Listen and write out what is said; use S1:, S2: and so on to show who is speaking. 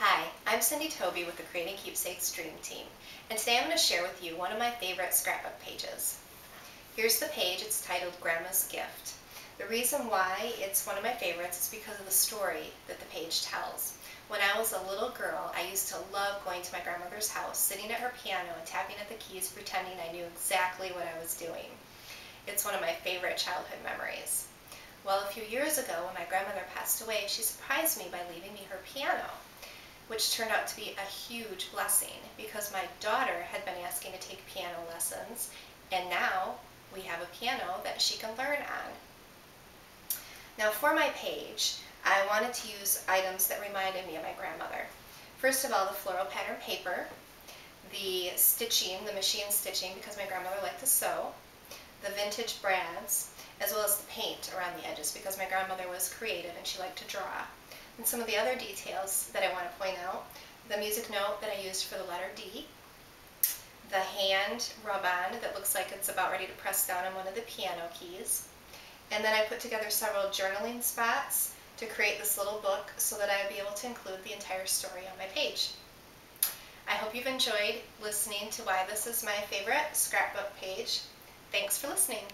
S1: Hi, I'm Cindy Tobey with the Creating Keepsakes Dream Team, and today I'm going to share with you one of my favorite scrapbook pages. Here's the page, it's titled Grandma's Gift. The reason why it's one of my favorites is because of the story that the page tells. When I was a little girl, I used to love going to my grandmother's house, sitting at her piano and tapping at the keys, pretending I knew exactly what I was doing. It's one of my favorite childhood memories. Well, a few years ago, when my grandmother passed away, she surprised me by leaving me her piano which turned out to be a huge blessing because my daughter had been asking to take piano lessons and now we have a piano that she can learn on. Now for my page, I wanted to use items that reminded me of my grandmother. First of all, the floral pattern paper, the stitching, the machine stitching because my grandmother liked to sew, the vintage brads, as well as the paint around the edges because my grandmother was creative and she liked to draw. And some of the other details that I want to point out, the music note that I used for the letter D, the hand rub-on that looks like it's about ready to press down on one of the piano keys, and then I put together several journaling spots to create this little book so that I would be able to include the entire story on my page. I hope you've enjoyed listening to why this is my favorite scrapbook page. Thanks for listening.